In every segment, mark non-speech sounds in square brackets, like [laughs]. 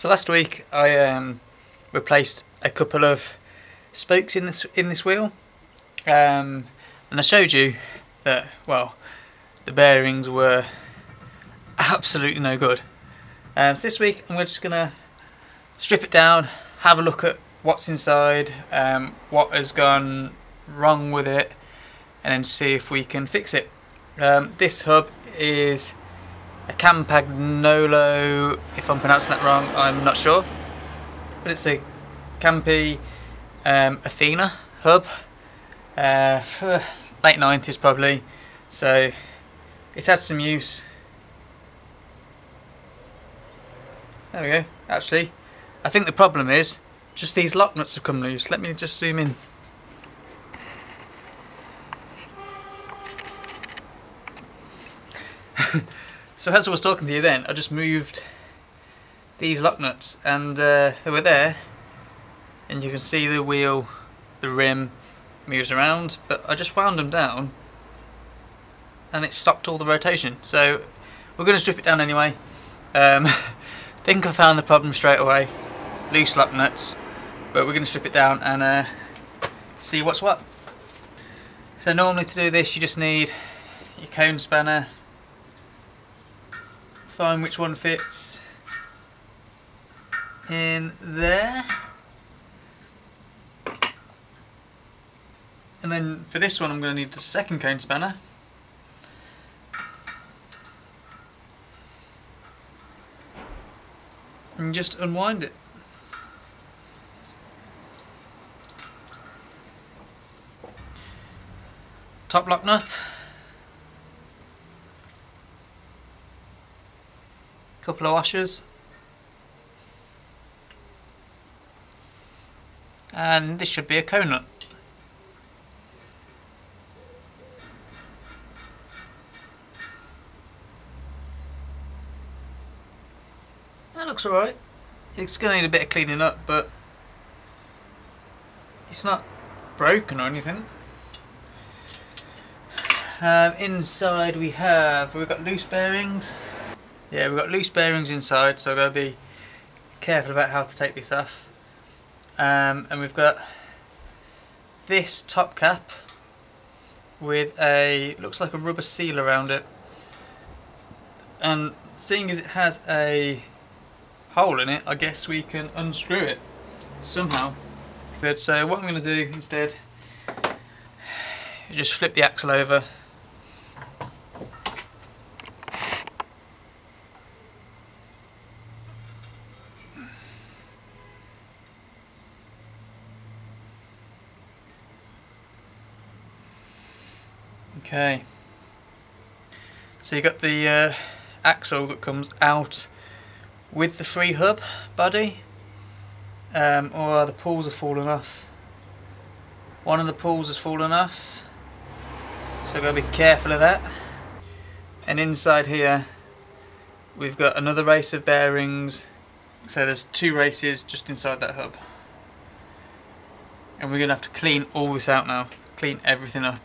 So last week I um, replaced a couple of spokes in this in this wheel, um, and I showed you that well the bearings were absolutely no good. Um, so this week I'm just gonna strip it down, have a look at what's inside, um, what has gone wrong with it, and then see if we can fix it. Um, this hub is a Campagnolo, if I'm pronouncing that wrong, I'm not sure. But it's a Campy um, Athena hub, uh, [sighs] late 90s probably, so it's had some use. There we go, actually. I think the problem is just these lock nuts have come loose. Let me just zoom in. [laughs] so as I was talking to you then, I just moved these lock nuts and uh, they were there. And you can see the wheel, the rim moves around but I just wound them down and it stopped all the rotation. So we're going to strip it down anyway. Um, [laughs] think I found the problem straight away. Loose lock nuts but we're going to strip it down and uh, see what's what. So normally to do this you just need your cone spanner find which one fits in there. And then for this one I'm going to need the second cone spanner. And just unwind it. Top lock nut. Couple of washers and this should be a cone nut. That looks alright. It's going to need a bit of cleaning up but it's not broken or anything. Um, inside we have, we've got loose bearings yeah, we've got loose bearings inside, so I've got to be careful about how to take this off. Um, and we've got this top cap with a, looks like a rubber seal around it. And seeing as it has a hole in it, I guess we can unscrew it somehow. Good, so what I'm going to do instead is just flip the axle over Okay. So you got the uh, axle that comes out with the free hub body. Um, or the pawls have fallen off. One of the pawls has fallen off. So I've got to be careful of that. And inside here we've got another race of bearings. So there's two races just inside that hub. And we're going to have to clean all this out now. Clean everything up.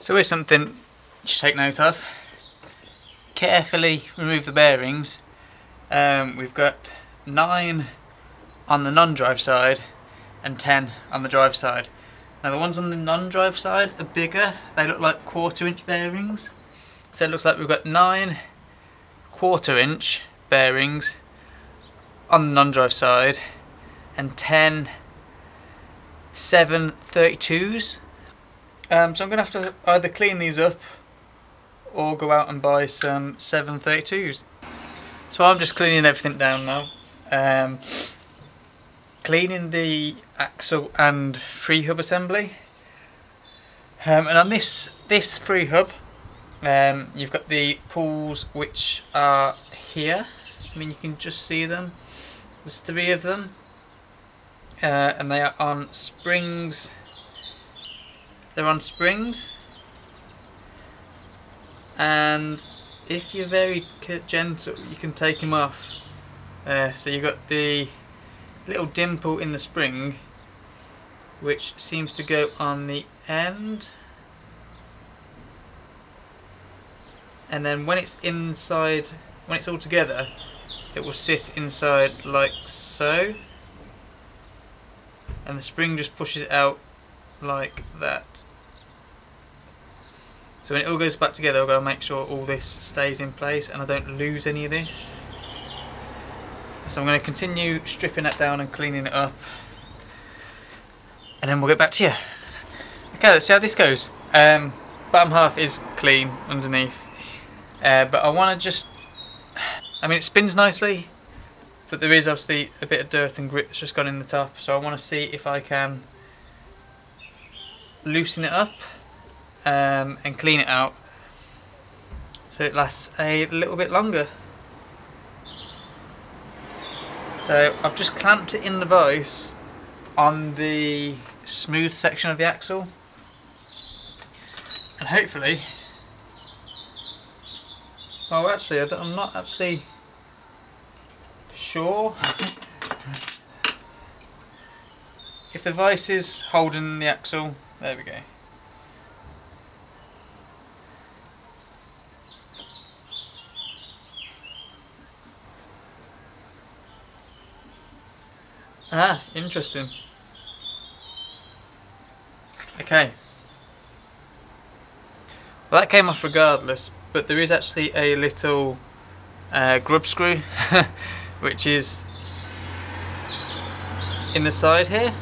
So here's something should take note of. Carefully remove the bearings. Um, we've got 9 on the non-drive side and 10 on the drive side. Now the ones on the non-drive side are bigger, they look like quarter inch bearings. So it looks like we've got 9 quarter inch bearings on the non-drive side and 10 732s um, so I'm going to have to either clean these up or go out and buy some 732s. So I'm just cleaning everything down now. Um, cleaning the axle and free hub assembly. Um, and on this this free hub, um, you've got the pawls which are here. I mean, you can just see them. There's three of them, uh, and they are on springs they're on springs and if you're very gentle you can take them off uh, so you've got the little dimple in the spring which seems to go on the end. And then when it's inside, when it's all together, it will sit inside like so. And the spring just pushes it out like that. So when it all goes back together, I've got to make sure all this stays in place and I don't lose any of this. So I'm going to continue stripping that down and cleaning it up. And then we'll get back to you. Okay, let's see how this goes. Um, bottom half is clean underneath. Uh, but I want to just... I mean, it spins nicely. But there is obviously a bit of dirt and grit that's just gone in the top. So I want to see if I can loosen it up um, and clean it out so it lasts a little bit longer. So I've just clamped it in the vise on the smooth section of the axle and hopefully well actually I'm not actually sure [laughs] if the vise is holding the axle there we go Ah, interesting. Okay. Well, that came off regardless, but there is actually a little uh, grub screw, [laughs] which is in the side here,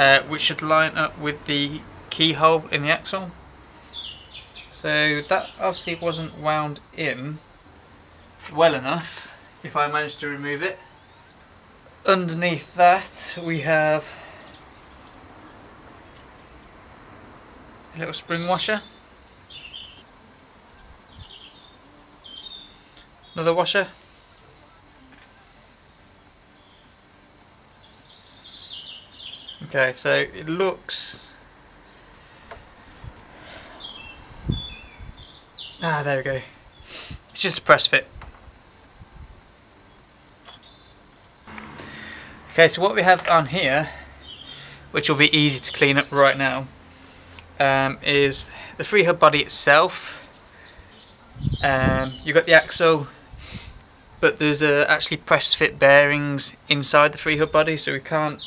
uh, which should line up with the keyhole in the axle. So that obviously wasn't wound in well enough if I managed to remove it. Underneath that we have a little spring washer. Another washer okay so it looks ah there we go it's just a press fit Okay, so what we have on here, which will be easy to clean up right now, um, is the free hub body itself. Um, you've got the axle, but there's uh, actually press fit bearings inside the free hub body, so we can't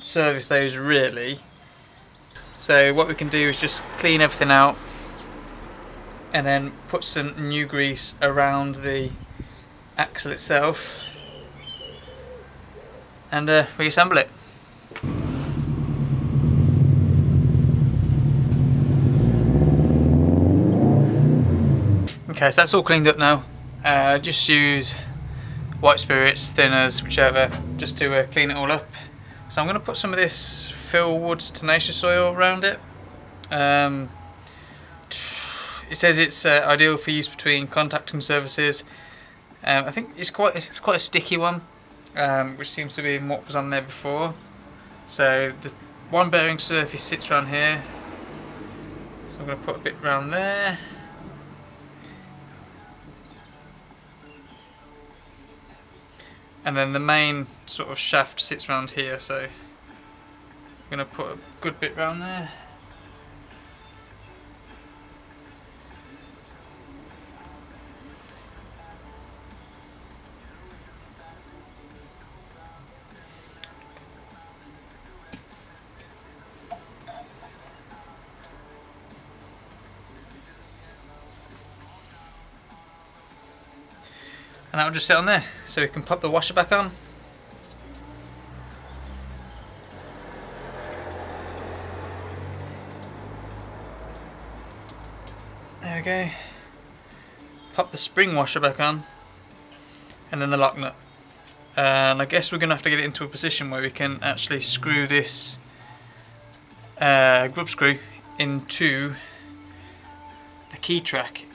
service those really. So what we can do is just clean everything out and then put some new grease around the axle itself and uh, reassemble it. Okay, so that's all cleaned up now. Uh, just use white spirits, thinners, whichever, just to uh, clean it all up. So I'm going to put some of this Phil Woods Tenacious Oil around it. Um, it says it's uh, ideal for use between contacting surfaces. Um, I think it's quite it's quite a sticky one um, which seems to be what was on there before. So the one bearing surface sits around here. So I'm going to put a bit around there. And then the main sort of shaft sits around here, so I'm going to put a good bit around there. And that'll just sit on there so we can pop the washer back on. There we go. Pop the spring washer back on and then the lock nut. And I guess we're gonna have to get it into a position where we can actually screw this uh, grub screw into the key track.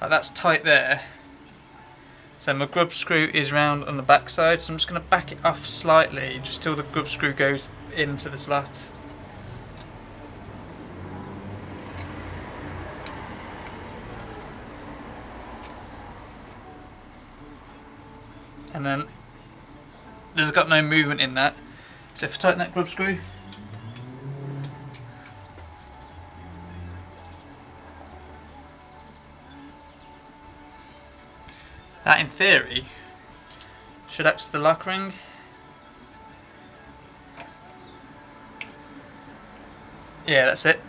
Like that's tight there so my grub screw is round on the back side, so I'm just going to back it off slightly just till the grub screw goes into the slot. And then there's got no movement in that, So if I tighten that grub screw, that in theory should act as the lock ring. Yeah, that's it.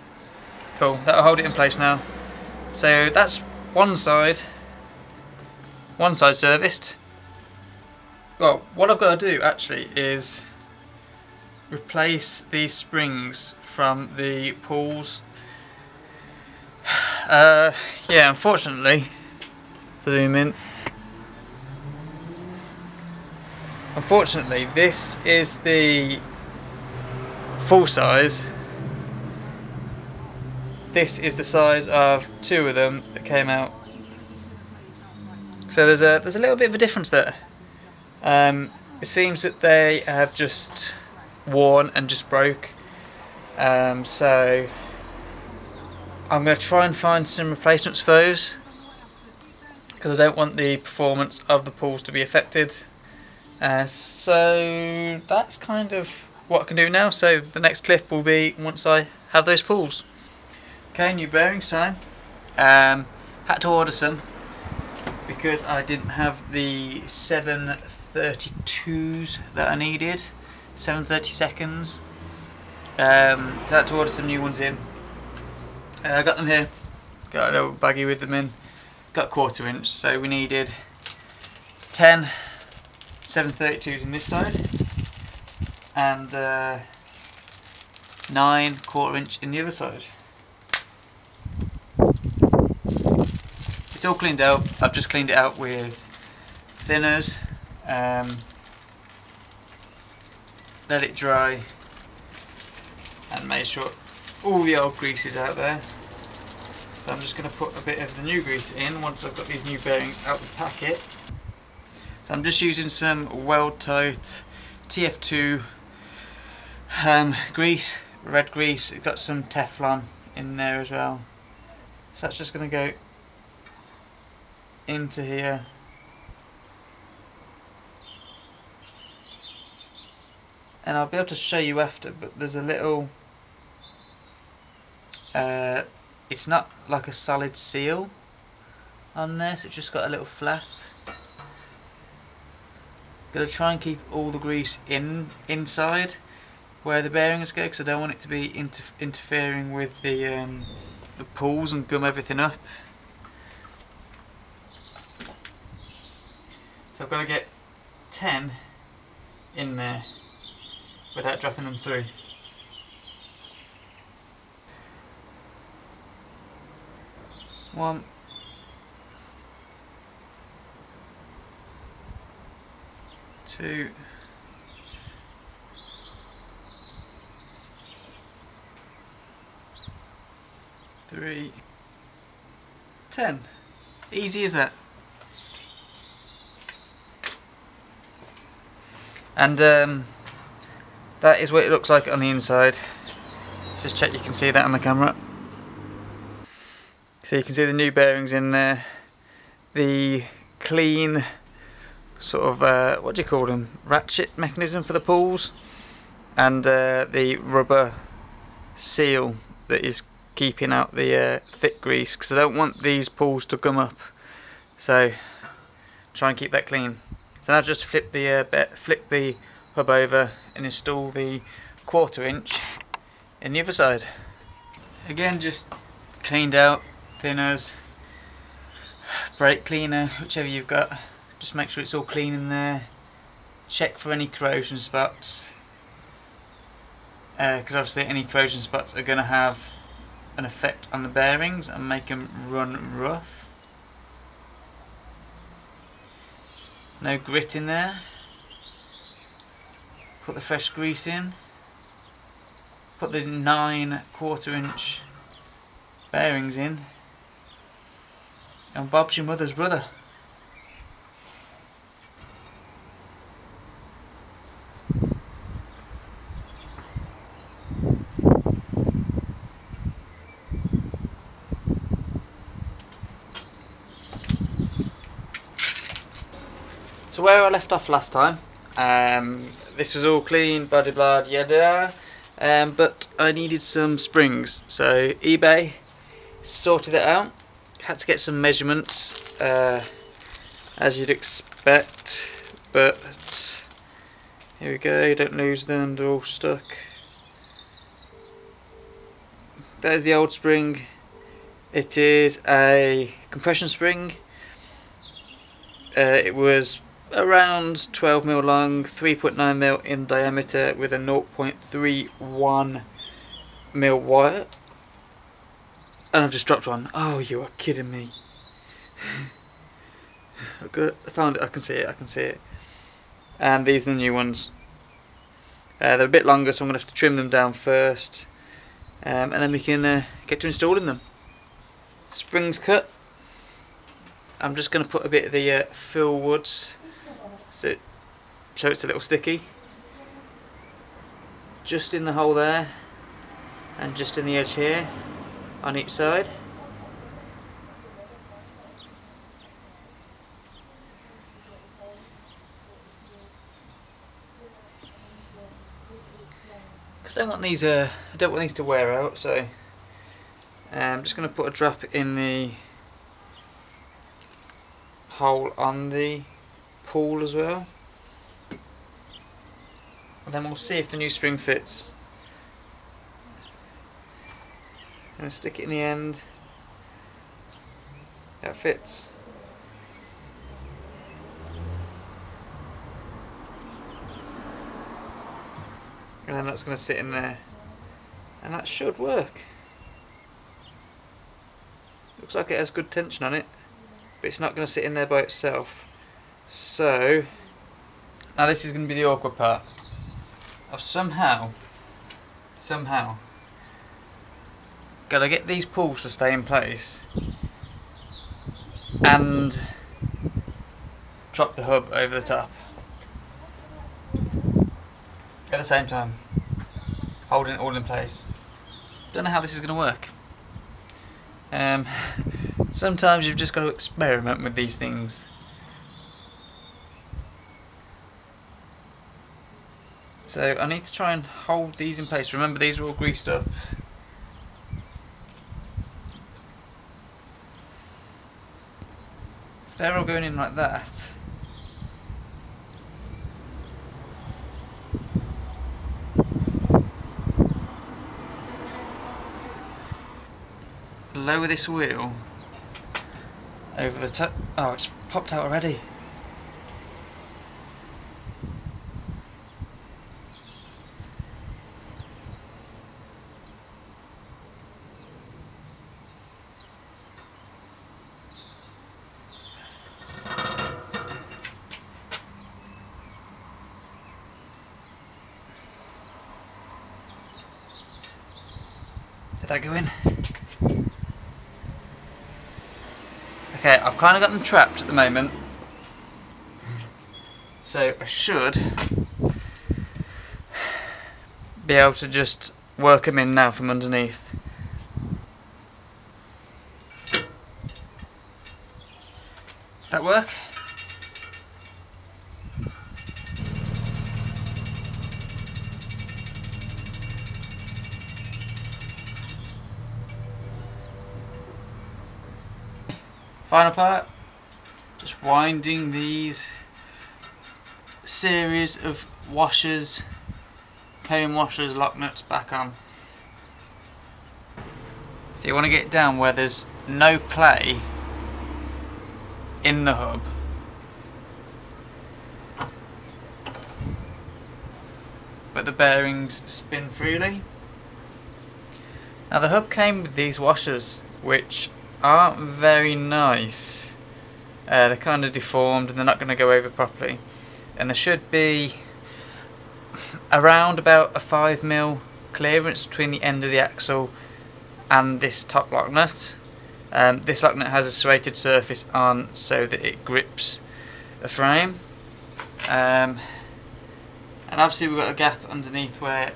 Cool, that'll hold it in place now. So that's one side, one side serviced. Well, what I've got to do actually is replace these springs from the pawls. [sighs] Uh, yeah, unfortunately, zoom in. Unfortunately, this is the full size. This is the size of two of them that came out. So there's a there's a little bit of a difference there. Um, it seems that they have just worn and just broke. Um, so I'm going to try and find some replacements for those because I don't want the performance of the pawls to be affected. Uh, so that's kind of what I can do now. So the next clip will be once I have those pawls. Okay, new bearings time. Um, had to order some because I didn't have the 732s that I needed. 730 seconds. Um, so I had to order some new ones in. Uh, I got them here. Got a little baggie with them in. Got a quarter inch, so we needed 10 732s in this side and uh, 9 quarter inch in the other side. It's all cleaned out. I've just cleaned it out with thinners. Um, let it dry and made sure all the old grease is out there. So I'm just going to put a bit of the new grease in once I've got these new bearings out the packet. So I'm just using some Weldtite TF2 um, grease, red grease, got some Teflon in there as well. So that's just going to go into here. And I'll be able to show you after but there's a little uh, it's not like a solid seal on so it's just got a little flap gonna try and keep all the grease in inside where the bearings go because I don't want it to be inter interfering with the um, the and gum everything up so I've got to get 10 in there without dropping them through. One. Two. Three. Ten. Easy as that. And um, that is what it looks like on the inside. Let's Just check you can see that on the camera. So you can see the new bearings in there. The clean sort of, uh, what do you call them, ratchet mechanism for the pawls. And uh, the rubber seal that is keeping out the uh, thick grease because I don't want these pawls to come up. So try and keep that clean. So now just flip the uh, flip the hub over and install the quarter inch in the other side. Again just cleaned out thinners, brake cleaner, whichever you've got. Just make sure it's all clean in there. Check for any corrosion spots because uh, obviously any corrosion spots are going to have an effect on the bearings and make them run rough. No grit in there. Put the fresh grease in. Put the 9 quarter inch bearings in. And Bob's your mother's brother. Left off last time Um, this was all clean, blah blah yada. Um, but I needed some springs, so eBay sorted it out. Had to get some measurements, uh, as you'd expect, but here we go. Don't lose them; they're all stuck. There's the old spring. It is a compression spring. Uh, it was around 12 mil long, 3.9 mil in diameter with a 0.31 mil wire. And I've just dropped one. Oh, you are kidding me. [sighs] I found it, I can see it, I can see it. And these are the new ones. Uh, they're a bit longer, so I'm going to have to trim them down first. Um, and then we can uh, get to installing them. Springs cut. I'm just going to put a bit of the uh, Phil Woods so, so it's a little sticky. Just in the hole there and just in the edge here on each side. Because I don't want these uh, I don't want these to wear out, so uh, I'm just going to put a drop in the hole on the pawl as well. And then we'll see if the new spring fits. And stick it in the end. That fits. And then that's going to sit in there. And that should work. Looks like it has good tension on it. But it's not going to sit in there by itself. So, now this is going to be the awkward part. I've somehow, somehow, got to get these pawls to stay in place and drop the hub over the top at the same time, holding it all in place. Don't know how this is going to work. Um, [laughs] sometimes you've just got to experiment with these things. So I need to try and hold these in place. Remember these are all greased up. So they're all going in like that. Lower this wheel over the top. Oh, it's popped out already. That go in? Okay, I've kind of got them trapped at the moment. So I should be able to just work them in now from underneath. Final part, just winding these series of washers, cone washers, lock nuts back on. So you want to get down where there's no play in the hub. But the bearings spin freely. Now the hub came with these washers which aren't very nice. Uh, they're kind of deformed and they're not going to go over properly. And there should be around about a 5 mil clearance between the end of the axle and this top lock nut. Um, this lock nut has a serrated surface on so that it grips the frame. Um, and obviously we've got a gap underneath where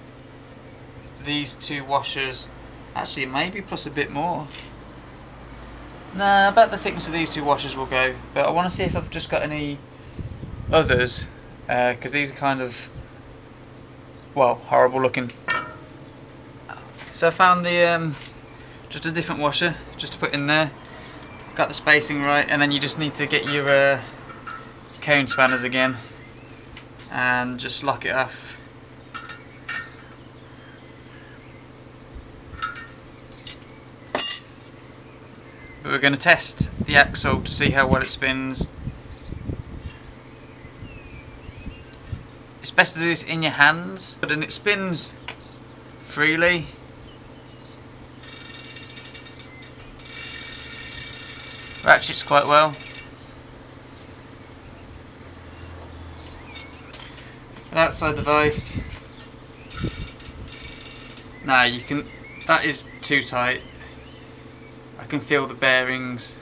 these two washers, actually maybe plus a bit more, Nah, about the thickness of these two washers will go, but I want to see if I've just got any others because uh, these are kind of well horrible looking. So I found the um, just a different washer just to put in there. Got the spacing right and then you just need to get your uh, cone spanners again and just lock it off but we're going to test the axle to see how well it spins it's best to do this in your hands but then it spins freely ratchets quite well. And outside the vise, now you can, that is too tight. Can feel the bearings.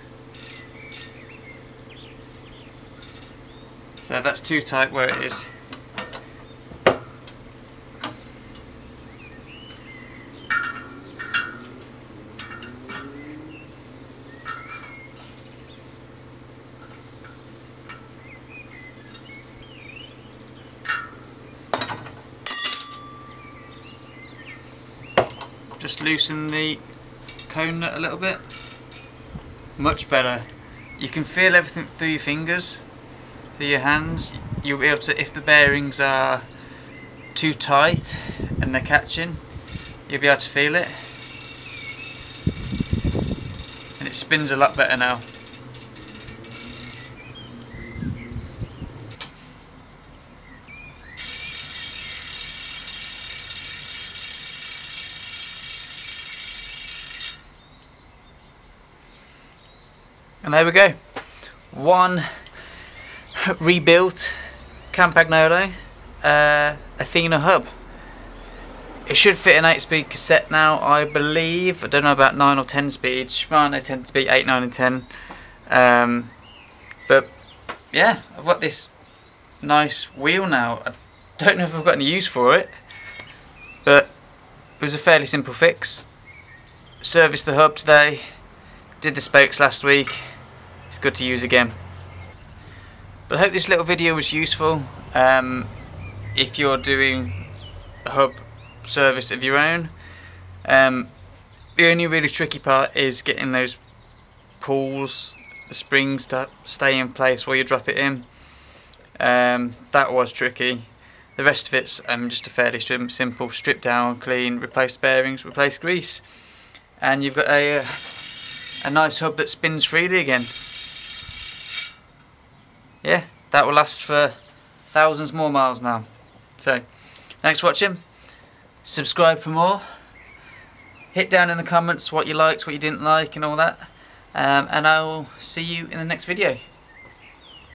So that's too tight where it is. just loosen the cone nut a little bit much better. You can feel everything through your fingers through your hands. You'll be able to if the bearings are too tight and they're catching you'll be able to feel it. And it spins a lot better now And there we go. One rebuilt Campagnolo uh, Athena hub. It should fit an 8 speed cassette now, I believe. I don't know about 9 or 10 speeds. Well, tend to be 8, 9 and 10. Um, but yeah, I've got this nice wheel now. I don't know if I've got any use for it. But it was a fairly simple fix. Serviced the hub today. Did the spokes last week it's good to use again. But I hope this little video was useful. Um, if you're doing a hub service of your own. Um, the only really tricky part is getting those pawls, the springs to stay in place while you drop it in. Um, that was tricky. The rest of it's um, just a fairly simple strip down, clean, replace bearings, replace grease. And you've got a, uh, a nice hub that spins freely again yeah, that will last for thousands more miles now. So, thanks for watching. Subscribe for more. Hit down in the comments what you liked, what you didn't like and all that. Um, and I will see you in the next video.